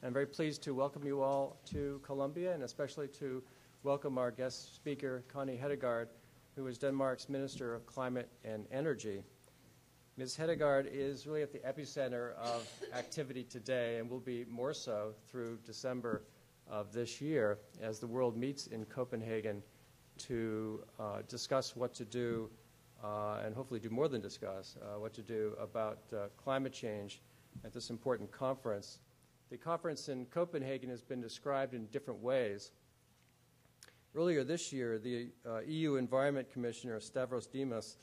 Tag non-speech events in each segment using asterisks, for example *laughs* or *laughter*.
I'm very pleased to welcome you all to Columbia and especially to welcome our guest speaker, Connie Hedegaard, who is Denmark's Minister of Climate and Energy. Ms. Hedegaard is really at the epicenter of activity today and will be more so through December of this year as the world meets in Copenhagen to uh, discuss what to do uh, and hopefully do more than discuss uh, what to do about uh, climate change at this important conference. The conference in Copenhagen has been described in different ways. Earlier this year, the uh, EU Environment Commissioner Stavros Dimas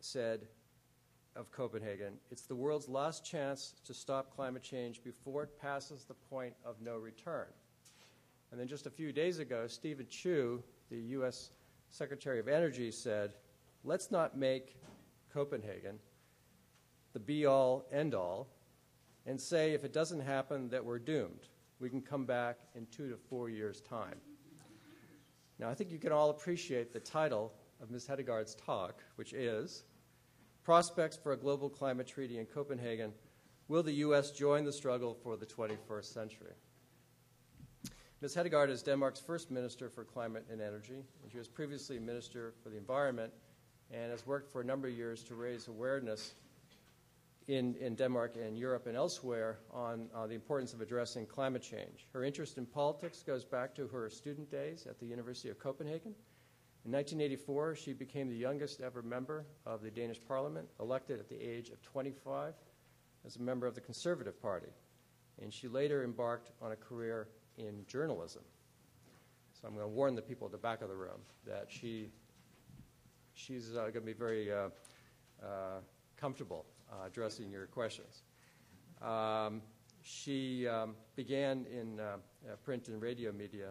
said of Copenhagen, it's the world's last chance to stop climate change before it passes the point of no return. And then just a few days ago, Steven Chu, the U.S. Secretary of Energy, said, let's not make Copenhagen the be all, end all, and say if it doesn't happen that we're doomed. We can come back in two to four years' time. Now, I think you can all appreciate the title of Ms. Hedegaard's talk, which is Prospects for a Global Climate Treaty in Copenhagen Will the U.S. join the struggle for the 21st century? Ms. Hedegaard is Denmark's first Minister for Climate and Energy, and she was previously Minister for the Environment and has worked for a number of years to raise awareness in, in Denmark and Europe and elsewhere on uh, the importance of addressing climate change. Her interest in politics goes back to her student days at the University of Copenhagen. In 1984, she became the youngest ever member of the Danish Parliament, elected at the age of 25 as a member of the Conservative Party. And she later embarked on a career in journalism. So I'm going to warn the people at the back of the room that she, she's uh, going to be very uh, uh, comfortable uh, addressing your questions. Um, she um, began in uh, uh, print and radio media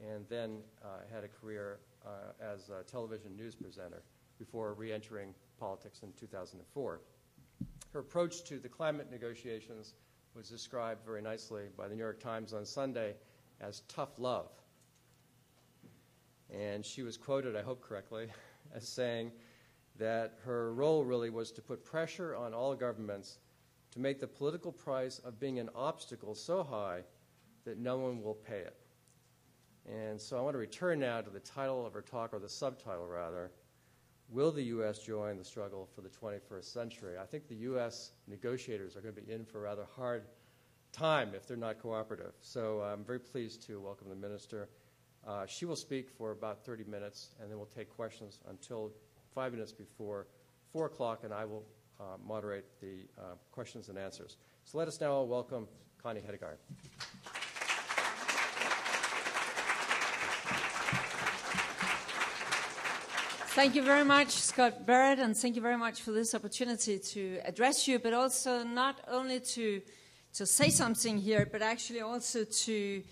and then had a career as a television news presenter before re-entering politics in 2004. Her approach to the climate negotiations was described very nicely by the New York Times on Sunday as tough love. And she was quoted, I hope correctly, *laughs* as saying that her role really was to put pressure on all governments to make the political price of being an obstacle so high that no one will pay it. And so I want to return now to the title of her talk, or the subtitle rather Will the U.S. join the struggle for the 21st century? I think the U.S. negotiators are going to be in for a rather hard time if they're not cooperative. So I'm very pleased to welcome the minister. Uh, she will speak for about 30 minutes, and then we'll take questions until five minutes before 4 o'clock, and I will uh, moderate the uh, questions and answers. So let us now welcome Connie Hedegaard. Thank you very much, Scott Barrett, and thank you very much for this opportunity to address you, but also not only to, to say something here, but actually also to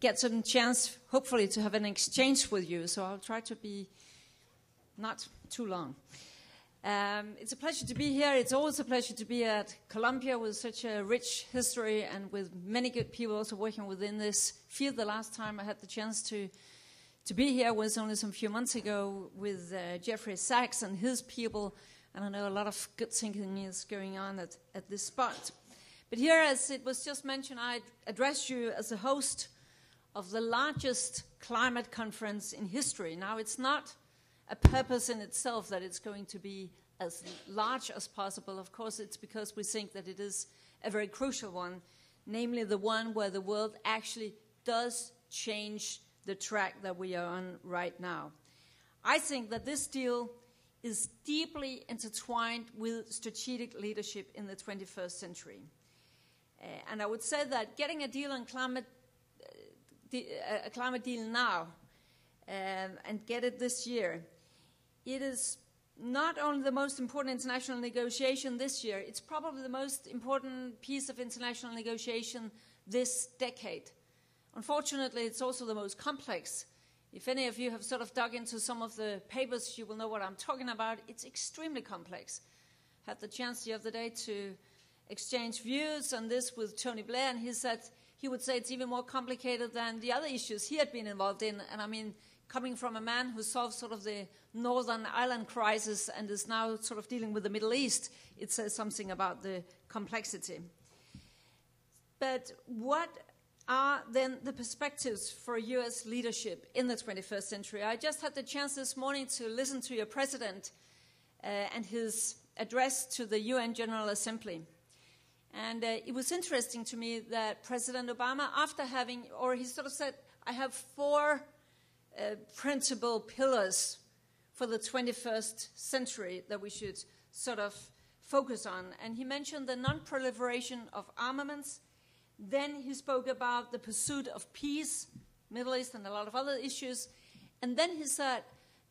get some chance, hopefully, to have an exchange with you. So I'll try to be not too long. Um, it's a pleasure to be here. It's always a pleasure to be at Columbia with such a rich history and with many good people also working within this field. The last time I had the chance to to be here was only some few months ago with uh, Jeffrey Sachs and his people, and I know a lot of good thinking is going on at, at this spot. But here, as it was just mentioned, I address you as a host of the largest climate conference in history. Now, it's not a purpose in itself that it's going to be as large as possible. Of course, it's because we think that it is a very crucial one, namely the one where the world actually does change the track that we are on right now. I think that this deal is deeply intertwined with strategic leadership in the 21st century. Uh, and I would say that getting a deal on climate, uh, a climate deal now um, and get it this year it is not only the most important international negotiation this year, it's probably the most important piece of international negotiation this decade. Unfortunately, it's also the most complex. If any of you have sort of dug into some of the papers, you will know what I'm talking about. It's extremely complex. Had the chance the other day to exchange views on this with Tony Blair, and he said he would say it's even more complicated than the other issues he had been involved in. And I mean, coming from a man who solved sort of the Northern Ireland crisis and is now sort of dealing with the Middle East, it says something about the complexity. But what are then the perspectives for US leadership in the 21st century? I just had the chance this morning to listen to your president uh, and his address to the UN General Assembly. And uh, it was interesting to me that President Obama, after having, or he sort of said, I have four uh, principal pillars for the 21st century that we should sort of focus on. And he mentioned the non proliferation of armaments. Then he spoke about the pursuit of peace, Middle East, and a lot of other issues. And then he said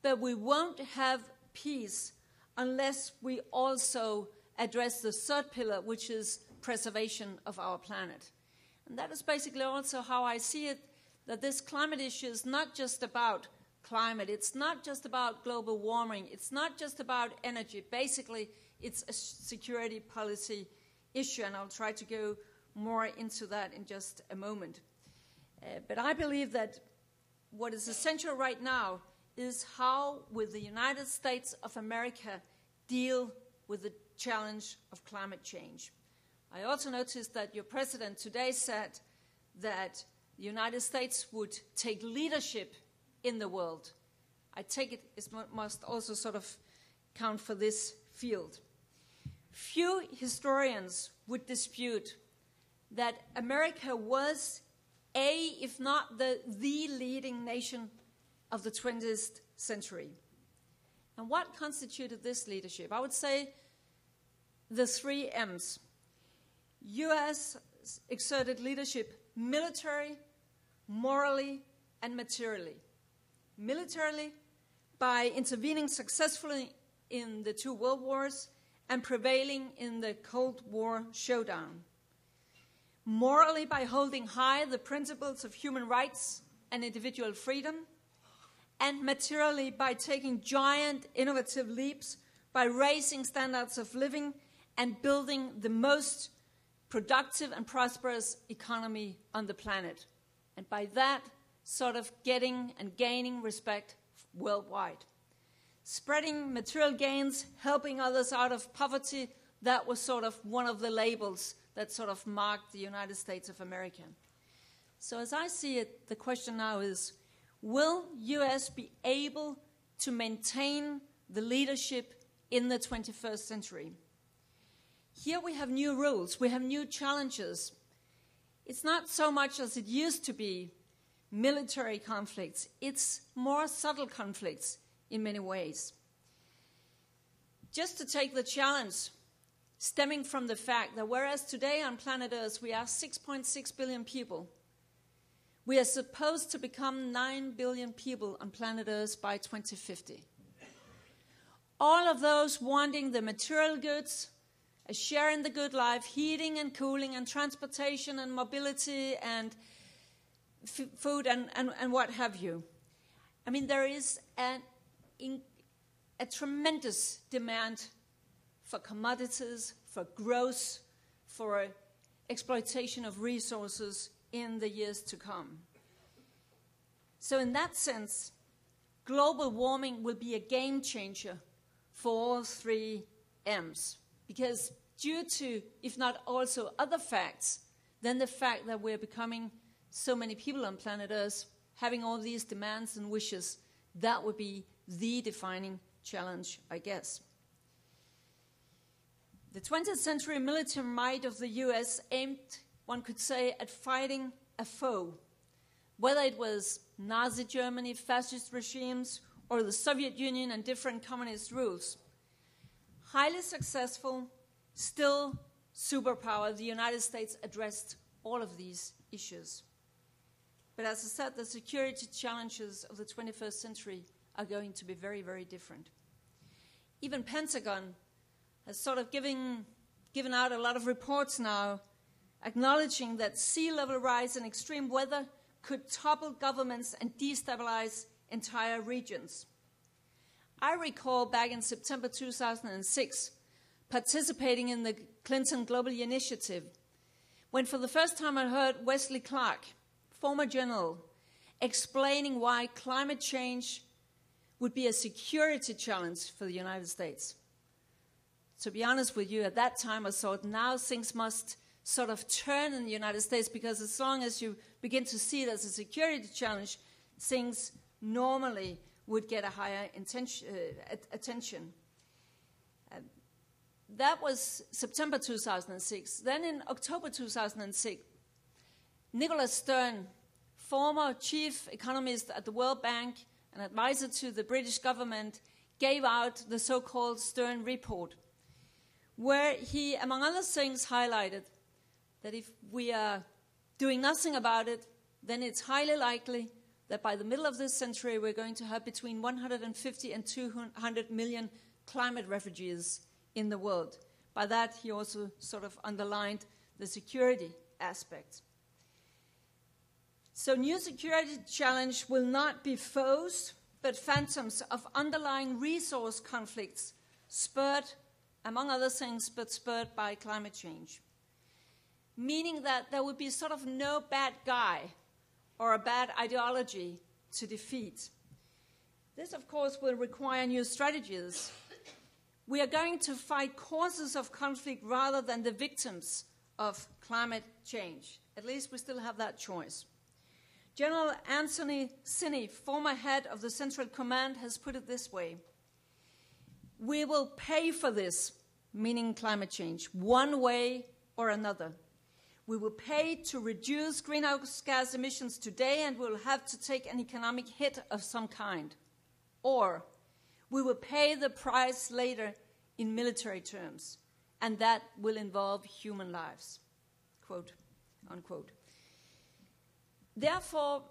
that we won't have peace unless we also address the third pillar, which is preservation of our planet. And that is basically also how I see it that this climate issue is not just about climate, it's not just about global warming, it's not just about energy. Basically, it's a security policy issue, and I'll try to go more into that in just a moment. Uh, but I believe that what is essential right now is how will the United States of America deal with the challenge of climate change. I also noticed that your president today said that the United States would take leadership in the world. I take it it must also sort of count for this field. Few historians would dispute that America was a, if not the, the leading nation of the 20th century. And what constituted this leadership? I would say the three M's. US exerted leadership military, morally, and materially. Militarily, by intervening successfully in the two world wars and prevailing in the Cold War showdown. Morally, by holding high the principles of human rights and individual freedom. And materially, by taking giant innovative leaps, by raising standards of living and building the most productive and prosperous economy on the planet. And by that, sort of getting and gaining respect worldwide. Spreading material gains, helping others out of poverty, that was sort of one of the labels that sort of marked the United States of America. So as I see it, the question now is, will US be able to maintain the leadership in the 21st century? Here we have new rules, we have new challenges. It's not so much as it used to be military conflicts, it's more subtle conflicts in many ways. Just to take the challenge stemming from the fact that whereas today on planet Earth we are 6.6 billion people, we are supposed to become 9 billion people on planet Earth by 2050. All of those wanting the material goods, a share in the good life, heating and cooling and transportation and mobility and f- food and, and, and what have you. I mean, there is an, in, a tremendous demand for commodities, for growth, for exploitation of resources in the years to come. So, in that sense, global warming will be a game changer for all three M's because due to, if not also other facts, than the fact that we're becoming so many people on planet Earth, having all these demands and wishes, that would be the defining challenge, I guess. The 20th century military might of the US aimed, one could say, at fighting a foe, whether it was Nazi Germany, fascist regimes, or the Soviet Union and different communist rules highly successful, still superpower, the United States addressed all of these issues. But as I said, the security challenges of the 21st century are going to be very, very different. Even Pentagon has sort of given, given out a lot of reports now acknowledging that sea level rise and extreme weather could topple governments and destabilize entire regions. I recall back in September 2006 participating in the Clinton Global Initiative when, for the first time, I heard Wesley Clark, former general, explaining why climate change would be a security challenge for the United States. To be honest with you, at that time I thought now things must sort of turn in the United States because as long as you begin to see it as a security challenge, things normally would get a higher uh, attention. Uh, that was September 2006. Then in October 2006, Nicholas Stern, former chief economist at the World Bank and advisor to the British government, gave out the so called Stern Report, where he, among other things, highlighted that if we are doing nothing about it, then it's highly likely that by the middle of this century we're going to have between 150 and 200 million climate refugees in the world. By that, he also sort of underlined the security aspect. So, new security challenge will not be foes, but phantoms of underlying resource conflicts spurred, among other things, but spurred by climate change meaning that there would be sort of no bad guy or a bad ideology to defeat. This, of course, will require new strategies. We are going to fight causes of conflict rather than the victims of climate change. At least we still have that choice. General Anthony Zinni, former head of the Central Command, has put it this way We will pay for this, meaning climate change, one way or another. We will pay to reduce greenhouse gas emissions today and we'll have to take an economic hit of some kind. Or we will pay the price later in military terms, and that will involve human lives. Quote, unquote. Therefore,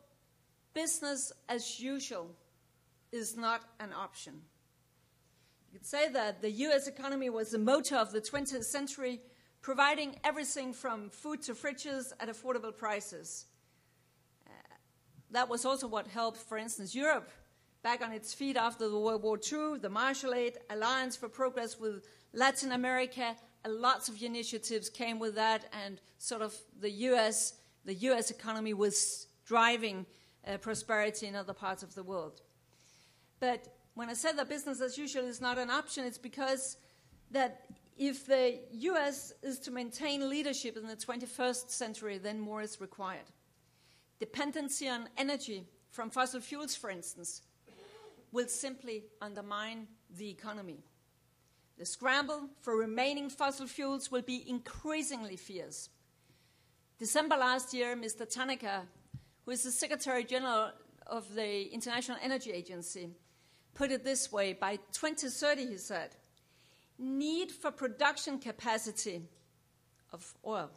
business as usual is not an option. You could say that the US economy was the motor of the 20th century providing everything from food to fridges at affordable prices. Uh, that was also what helped, for instance, Europe back on its feet after the World War II, the Marshall Aid, Alliance for Progress with Latin America, lots of initiatives came with that, and sort of the U.S. the U.S. economy was driving uh, prosperity in other parts of the world. But when I said that business as usual is not an option, it's because that if the US is to maintain leadership in the 21st century, then more is required. Dependency on energy from fossil fuels, for instance, will simply undermine the economy. The scramble for remaining fossil fuels will be increasingly fierce. December last year, Mr. Tanaka, who is the Secretary General of the International Energy Agency, put it this way by 2030, he said, need for production capacity of oil,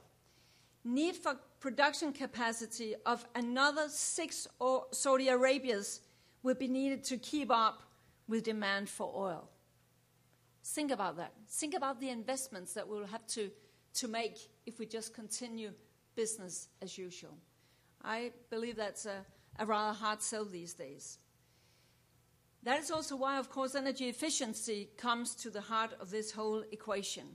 need for production capacity of another six Saudi Arabias will be needed to keep up with demand for oil. Think about that. Think about the investments that we'll have to, to make if we just continue business as usual. I believe that's a, a rather hard sell these days. That is also why, of course, energy efficiency comes to the heart of this whole equation.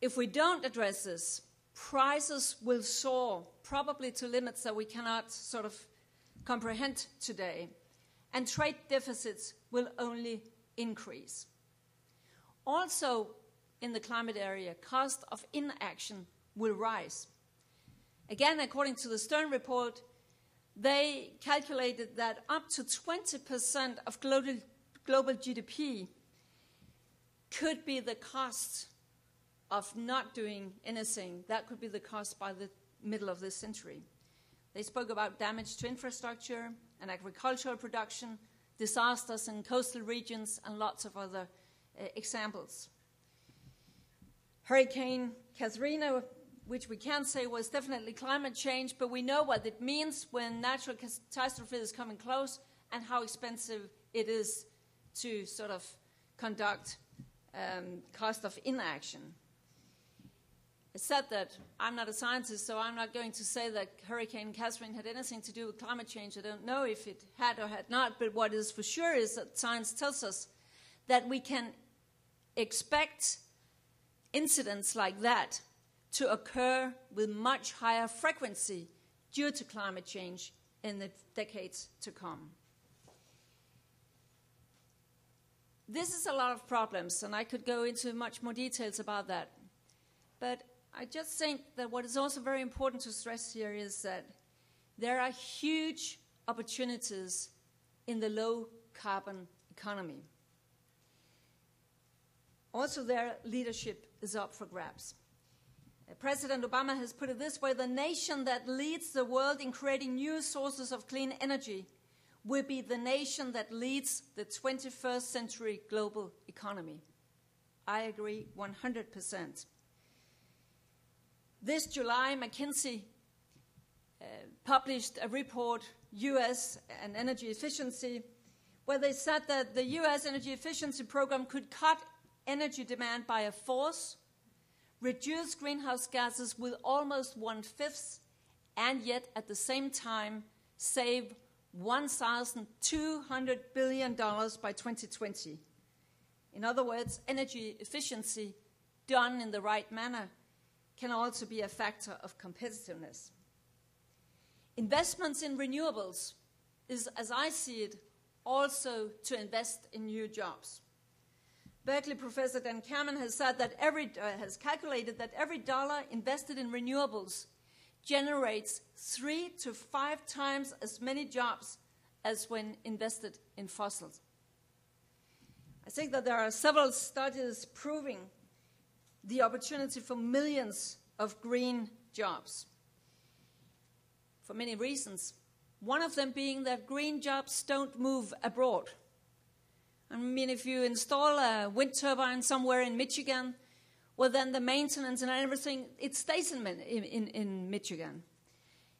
If we don't address this, prices will soar, probably to limits that we cannot sort of comprehend today, and trade deficits will only increase. Also, in the climate area, cost of inaction will rise. Again, according to the Stern report, they calculated that up to 20% of global, global GDP could be the cost of not doing anything. That could be the cost by the middle of this century. They spoke about damage to infrastructure and agricultural production, disasters in coastal regions, and lots of other uh, examples. Hurricane Katrina which we can say was definitely climate change, but we know what it means when natural catastrophe is coming close and how expensive it is to sort of conduct um, cost of inaction. I said that I'm not a scientist, so I'm not going to say that Hurricane Catherine had anything to do with climate change. I don't know if it had or had not, but what is for sure is that science tells us that we can expect incidents like that to occur with much higher frequency due to climate change in the decades to come. This is a lot of problems, and I could go into much more details about that. But I just think that what is also very important to stress here is that there are huge opportunities in the low carbon economy. Also, their leadership is up for grabs. President Obama has put it this way the nation that leads the world in creating new sources of clean energy will be the nation that leads the 21st century global economy. I agree 100%. This July, McKinsey uh, published a report, US and Energy Efficiency, where they said that the US energy efficiency program could cut energy demand by a fourth, reduce greenhouse gases with almost one fifth, and yet at the same time save $1,200 billion by 2020. In other words, energy efficiency done in the right manner can also be a factor of competitiveness. Investments in renewables is, as I see it, also to invest in new jobs. Berkeley professor Dan Kammen has said that every uh, has calculated that every dollar invested in renewables generates three to five times as many jobs as when invested in fossils. I think that there are several studies proving the opportunity for millions of green jobs for many reasons. One of them being that green jobs don't move abroad. I mean, if you install a wind turbine somewhere in Michigan, well, then the maintenance and everything, it stays in, in, in Michigan.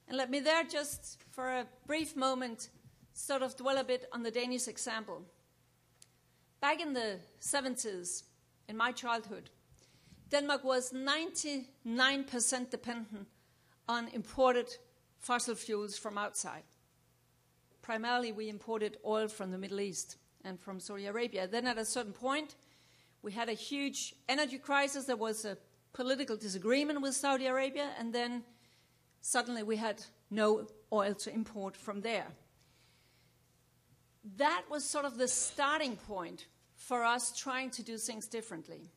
And let me there just for a brief moment sort of dwell a bit on the Danish example. Back in the 70s, in my childhood, Denmark was 99% dependent on imported fossil fuels from outside. Primarily, we imported oil from the Middle East and from Saudi Arabia. Then, at a certain point, we had a huge energy crisis. There was a political disagreement with Saudi Arabia, and then suddenly we had no oil to import from there. That was sort of the starting point for us trying to do things differently.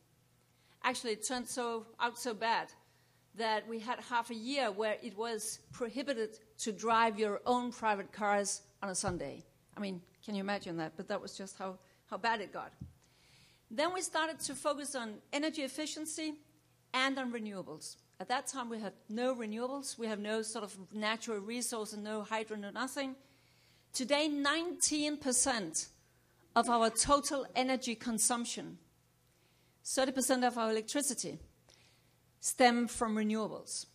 Actually, it turned so, out so bad that we had half a year where it was prohibited to drive your own private cars on a Sunday. I mean, can you imagine that? But that was just how, how bad it got. Then we started to focus on energy efficiency and on renewables. At that time, we had no renewables. We have no sort of natural resource and no hydro, no nothing. Today, 19% of our total energy consumption, 30% of our electricity, stem from renewables.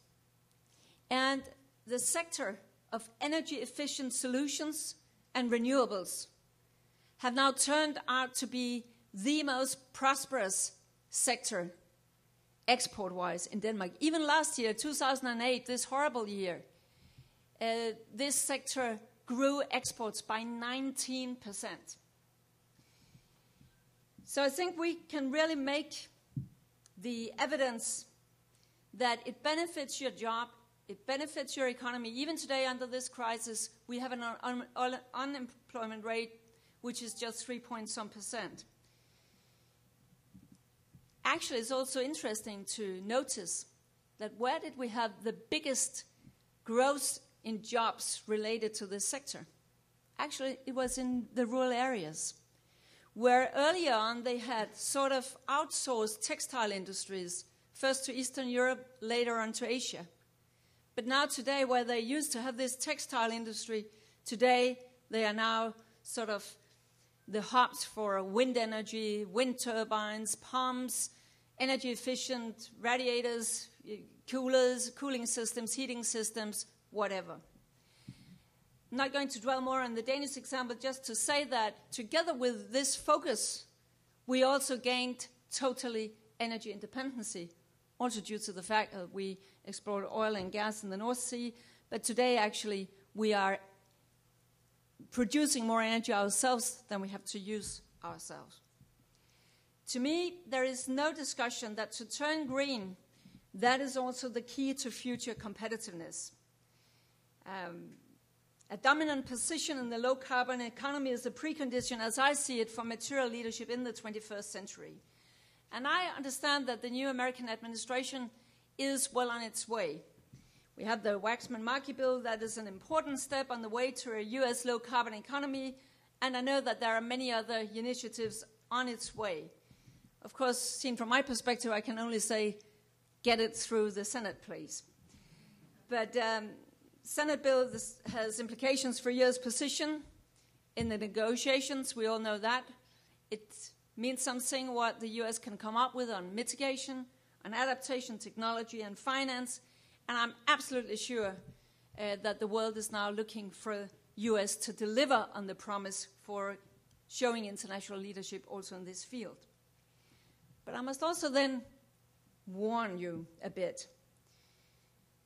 And the sector of energy efficient solutions and renewables have now turned out to be the most prosperous sector export wise in Denmark. Even last year, 2008, this horrible year, uh, this sector grew exports by 19%. So I think we can really make the evidence that it benefits your job, it benefits your economy. Even today, under this crisis, we have an un- un- unemployment rate which is just 3 point some percent. Actually, it's also interesting to notice that where did we have the biggest growth in jobs related to this sector? Actually, it was in the rural areas, where earlier on they had sort of outsourced textile industries first to Eastern Europe, later on to Asia. But now, today, where they used to have this textile industry, today they are now sort of the hubs for wind energy, wind turbines, pumps, energy efficient radiators, eh, coolers, cooling systems, heating systems, whatever. I'm not going to dwell more on the Danish example, just to say that together with this focus, we also gained totally energy independency also due to the fact that we explored oil and gas in the North Sea. But today, actually, we are producing more energy ourselves than we have to use ourselves. To me, there is no discussion that to turn green, that is also the key to future competitiveness. Um, a dominant position in the low carbon economy is a precondition, as I see it, for material leadership in the 21st century. And I understand that the new American administration is well on its way. We have the Waxman-Markey bill that is an important step on the way to a U.S. low-carbon economy, and I know that there are many other initiatives on its way. Of course, seen from my perspective, I can only say, get it through the Senate, please. But um, Senate bill has implications for U.S. position in the negotiations. We all know that. It means something what the U.S. can come up with on mitigation, on adaptation, technology, and finance. And I'm absolutely sure uh, that the world is now looking for the U.S. to deliver on the promise for showing international leadership also in this field. But I must also then warn you a bit.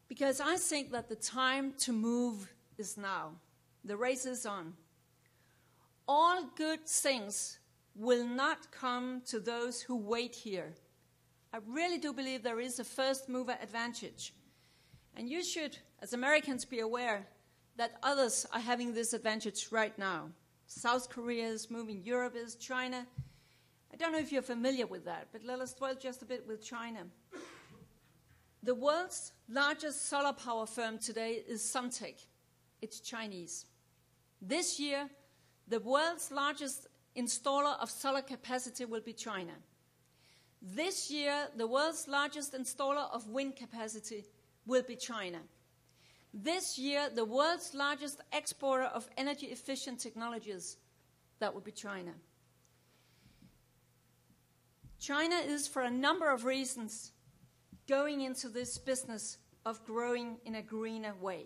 Because I think that the time to move is now. The race is on. All good things will not come to those who wait here. I really do believe there is a first mover advantage. And you should, as Americans, be aware that others are having this advantage right now. South Korea is moving, Europe is, China. I don't know if you're familiar with that, but let us dwell just a bit with China. The world's largest solar power firm today is Suntech. It's Chinese. This year, the world's largest installer of solar capacity will be China. This year, the world's largest installer of wind capacity will be China. This year, the world's largest exporter of energy efficient technologies, that will be China. China is, for a number of reasons, going into this business of growing in a greener way.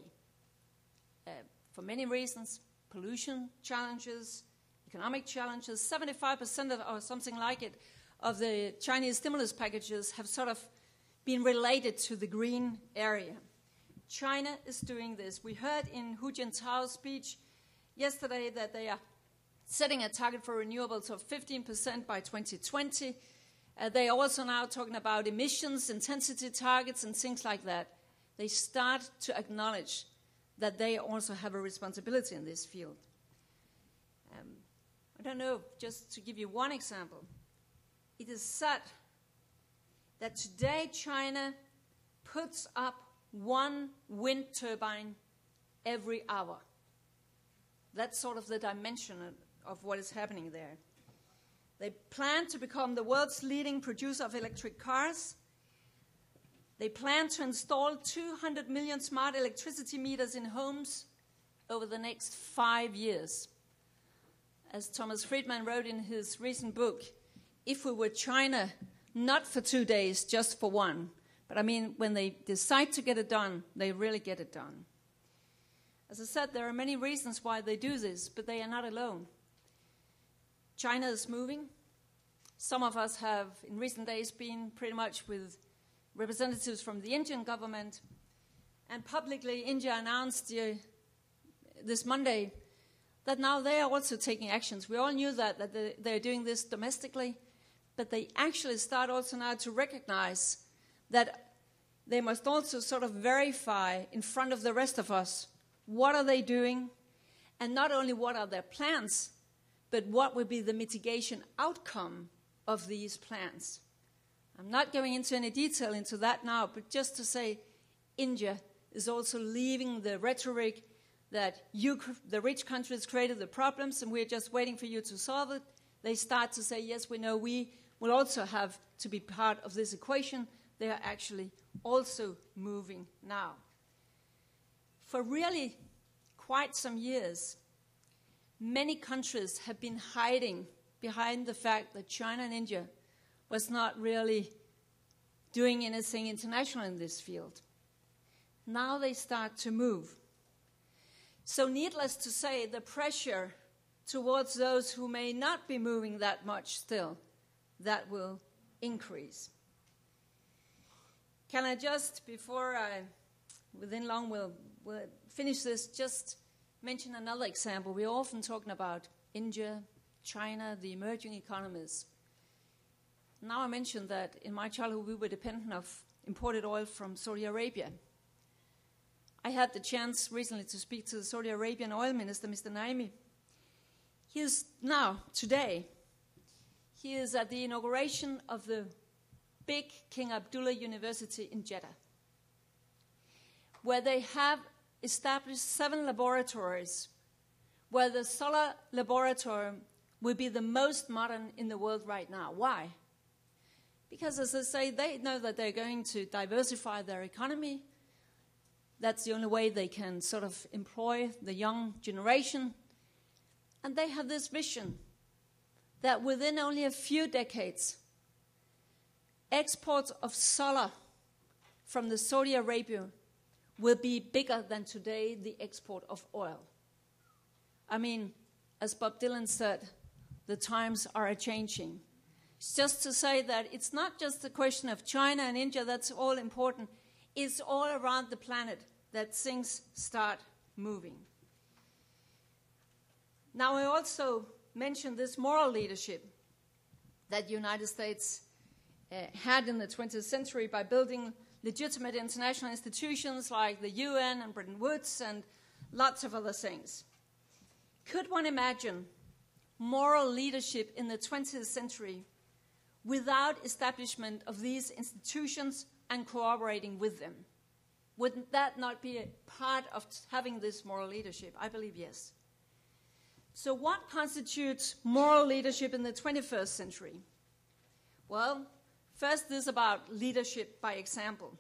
Uh, for many reasons pollution challenges, economic challenges. 75% of, or something like it, of the Chinese stimulus packages have sort of been related to the green area. China is doing this. We heard in Hu Jintao's speech yesterday that they are setting a target for renewables of 15% by 2020. Uh, they are also now talking about emissions, intensity targets, and things like that. They start to acknowledge that they also have a responsibility in this field. I don't know, just to give you one example, it is said that today China puts up one wind turbine every hour. That's sort of the dimension of what is happening there. They plan to become the world's leading producer of electric cars they plan to install 200 million smart electricity meters in homes over the next five years. As Thomas Friedman wrote in his recent book, if we were China, not for two days, just for one. But I mean, when they decide to get it done, they really get it done. As I said, there are many reasons why they do this, but they are not alone. China is moving. Some of us have, in recent days, been pretty much with representatives from the Indian government. And publicly, India announced uh, this Monday that now they are also taking actions. We all knew that, that they're doing this domestically, but they actually start also now to recognize that they must also sort of verify in front of the rest of us what are they doing, and not only what are their plans, but what would be the mitigation outcome of these plans. I'm not going into any detail into that now, but just to say India is also leaving the rhetoric that you, the rich countries created the problems and we're just waiting for you to solve it. They start to say, yes, we know we will also have to be part of this equation. They are actually also moving now. For really quite some years, many countries have been hiding behind the fact that China and India was not really doing anything international in this field. Now they start to move. So, needless to say, the pressure towards those who may not be moving that much still, that will increase. Can I just, before I, within long, will we'll finish this, just mention another example? We're often talking about India, China, the emerging economies. Now I mentioned that in my childhood we were dependent of imported oil from Saudi Arabia. I had the chance recently to speak to the Saudi Arabian oil minister, Mr. Naimi. He is now, today, he is at the inauguration of the big King Abdullah University in Jeddah, where they have established seven laboratories, where the solar laboratory will be the most modern in the world right now. Why? Because, as I say, they know that they're going to diversify their economy. That's the only way they can sort of employ the young generation. And they have this vision that within only a few decades, exports of solar from the Saudi Arabia will be bigger than today the export of oil. I mean, as Bob Dylan said, the times are a changing. It's just to say that it's not just a question of China and India that's all important. It's all around the planet that things start moving. Now, I also mentioned this moral leadership that the United States uh, had in the 20th century by building legitimate international institutions like the UN and Bretton Woods and lots of other things. Could one imagine moral leadership in the 20th century without establishment of these institutions and cooperating with them? Wouldn't that not be a part of having this moral leadership? I believe yes. So, what constitutes moral leadership in the 21st century? Well, first is about leadership by example.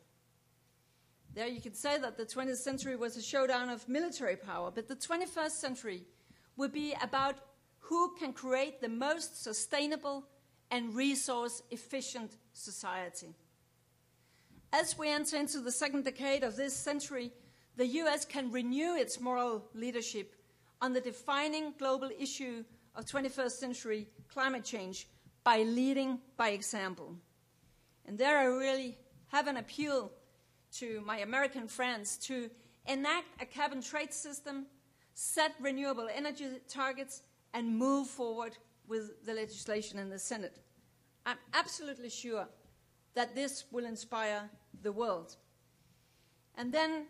There you can say that the 20th century was a showdown of military power, but the 21st century would be about who can create the most sustainable and resource efficient society. As we enter into the second decade of this century, the US can renew its moral leadership on the defining global issue of 21st century climate change by leading by example. And there I really have an appeal to my American friends to enact a and trade system, set renewable energy targets, and move forward with the legislation in the Senate. I'm absolutely sure that this will inspire the world. And then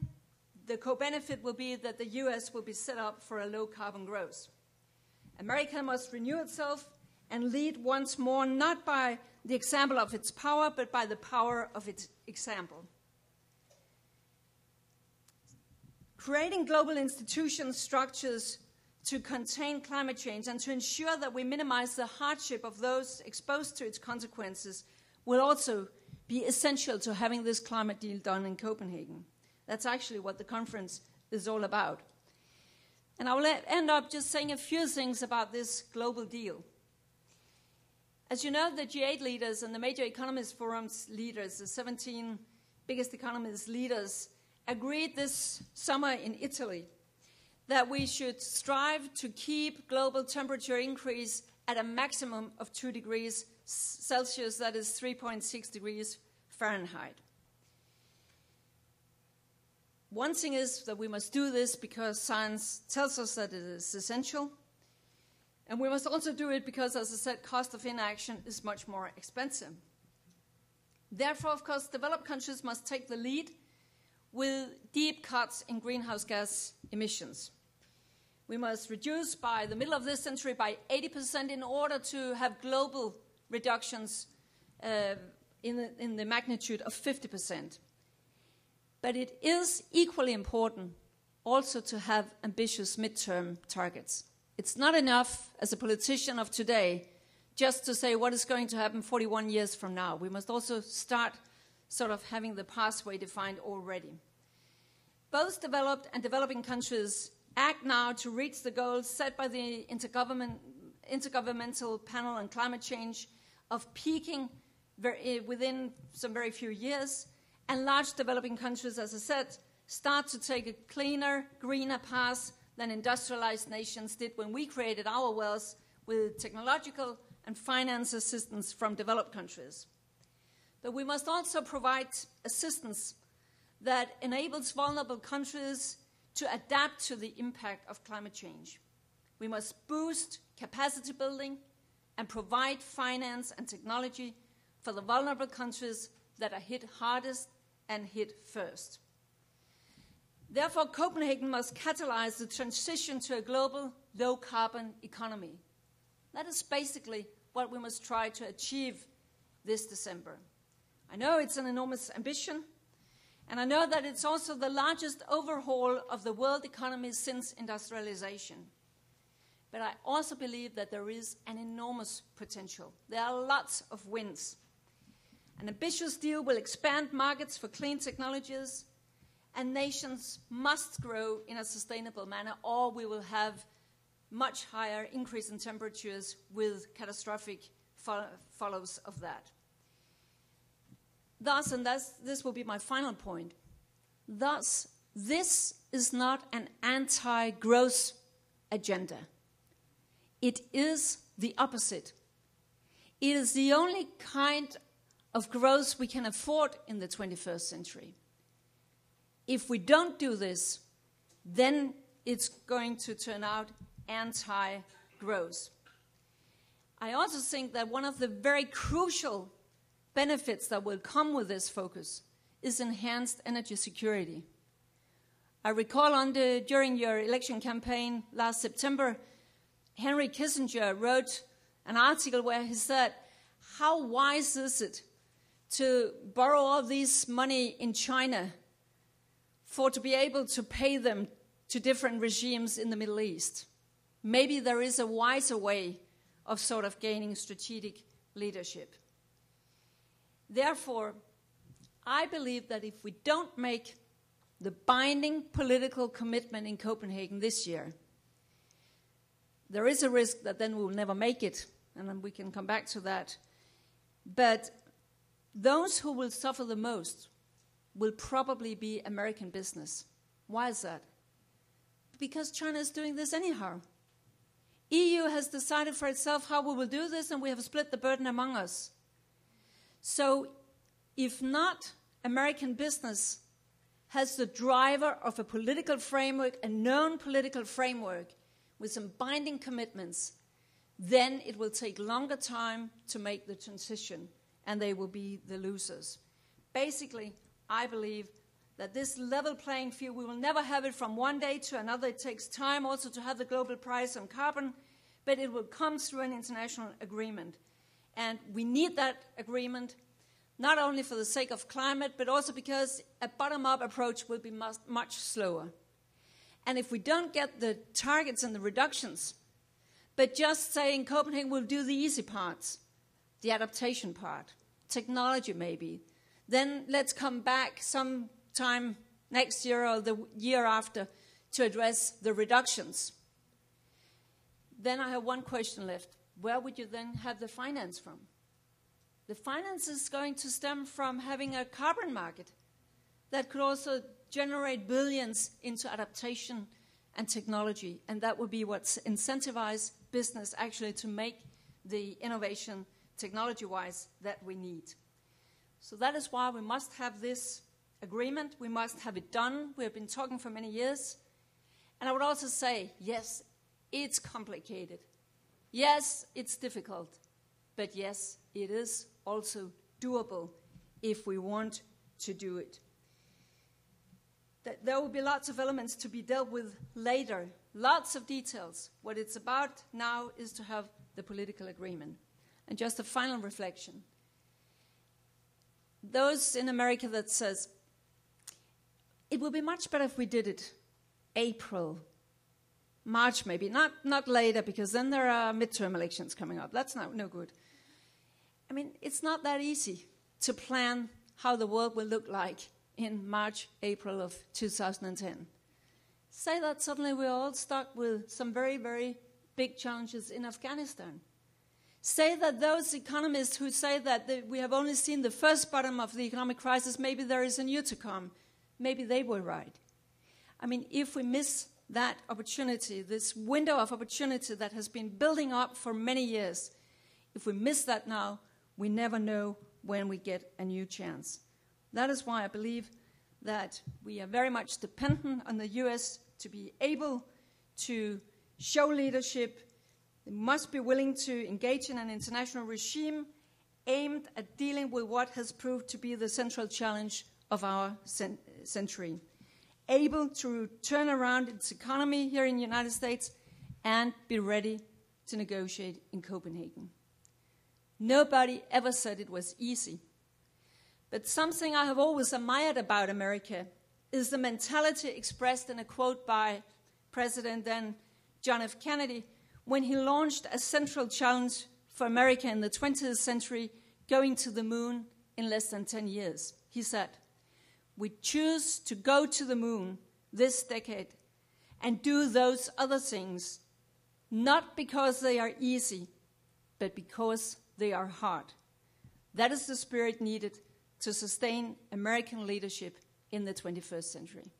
the co benefit will be that the US will be set up for a low carbon growth. America must renew itself and lead once more, not by the example of its power, but by the power of its example. Creating global institutions, structures to contain climate change and to ensure that we minimize the hardship of those exposed to its consequences will also be essential to having this climate deal done in Copenhagen. That's actually what the conference is all about. And I will end up just saying a few things about this global deal. As you know, the G8 leaders and the major economist forums leaders, the 17 biggest economist leaders, agreed this summer in Italy that we should strive to keep global temperature increase at a maximum of 2 degrees Celsius, that is 3.6 degrees Fahrenheit. One thing is that we must do this because science tells us that it is essential. And we must also do it because, as I said, cost of inaction is much more expensive. Therefore, of course, developed countries must take the lead with deep cuts in greenhouse gas emissions. We must reduce by the middle of this century by 80% in order to have global reductions uh, in, the, in the magnitude of 50%. But it is equally important also to have ambitious midterm targets. It's not enough as a politician of today just to say what is going to happen 41 years from now. We must also start sort of having the pathway defined already. Both developed and developing countries act now to reach the goals set by the Intergovernment, Intergovernmental Panel on Climate Change of peaking eh, within some very few years, and large developing countries, as I said, start to take a cleaner, greener path than industrialized nations did when we created our wealth with technological and finance assistance from developed countries. But we must also provide assistance that enables vulnerable countries to adapt to the impact of climate change. We must boost capacity building and provide finance and technology for the vulnerable countries that are hit hardest and hit first. Therefore, Copenhagen must catalyze the transition to a global low carbon economy. That is basically what we must try to achieve this December. I know it's an enormous ambition, and I know that it's also the largest overhaul of the world economy since industrialization. But I also believe that there is an enormous potential. There are lots of wins. An ambitious deal will expand markets for clean technologies, and nations must grow in a sustainable manner, or we will have much higher increase in temperatures with catastrophic fo- follows of that. Thus, and this will be my final point, thus, this is not an anti growth agenda. It is the opposite. It is the only kind of growth we can afford in the 21st century. If we don't do this, then it's going to turn out anti growth. I also think that one of the very crucial benefits that will come with this focus is enhanced energy security. I recall during your election campaign last September, Henry Kissinger wrote an article where he said, How wise is it to borrow all this money in China for to be able to pay them to different regimes in the Middle East? Maybe there is a wiser way of sort of gaining strategic leadership. Therefore, I believe that if we don't make the binding political commitment in Copenhagen this year, there is a risk that then we'll never make it, and then we can come back to that. But those who will suffer the most will probably be American business. Why is that? Because China is doing this anyhow. EU has decided for itself how we will do this, and we have split the burden among us. So, if not American business has the driver of a political framework, a known political framework, with some binding commitments, then it will take longer time to make the transition, and they will be the losers. Basically, I believe that this level playing field, we will never have it from one day to another. It takes time also to have the global price on carbon, but it will come through an international agreement. And we need that agreement not only for the sake of climate, but also because a bottom up approach will be much, much slower. And if we don't get the targets and the reductions, but just saying Copenhagen will do the easy parts, the adaptation part, technology maybe, then let's come back sometime next year or the year after to address the reductions. Then I have one question left. Where would you then have the finance from? The finance is going to stem from having a carbon market that could also generate billions into adaptation and technology, and that would be what incentivizes business actually to make the innovation technology wise that we need. So that is why we must have this agreement. We must have it done. We have been talking for many years. And I would also say, yes, it's complicated. Yes, it's difficult. But yes, it is also doable if we want to do it. There will be lots of elements to be dealt with later, lots of details. What it's about now is to have the political agreement. And just a final reflection. Those in America that says, it would be much better if we did it April, March maybe, not, not later, because then there are midterm elections coming up. That's not, no good. I mean, it's not that easy to plan how the world will look like in March, April of 2010. Say that suddenly we're all stuck with some very, very big challenges in Afghanistan. Say that those economists who say that we have only seen the first bottom of the economic crisis, maybe there is a new to come, maybe they were right. I mean, if we miss that opportunity, this window of opportunity that has been building up for many years, if we miss that now, we never know when we get a new chance. That is why I believe that we are very much dependent on the US to be able to show leadership. They must be willing to engage in an international regime aimed at dealing with what has proved to be the central challenge of our century. Able to turn around its economy here in the United States and be ready to negotiate in Copenhagen. Nobody ever said it was easy. But something I have always admired about America is the mentality expressed in a quote by President then John F. Kennedy when he launched a central challenge for America in the 20th century going to the moon in less than 10 years. He said, We choose to go to the moon this decade and do those other things, not because they are easy, but because they are hard. That is the spirit needed to sustain American leadership in the 21st century.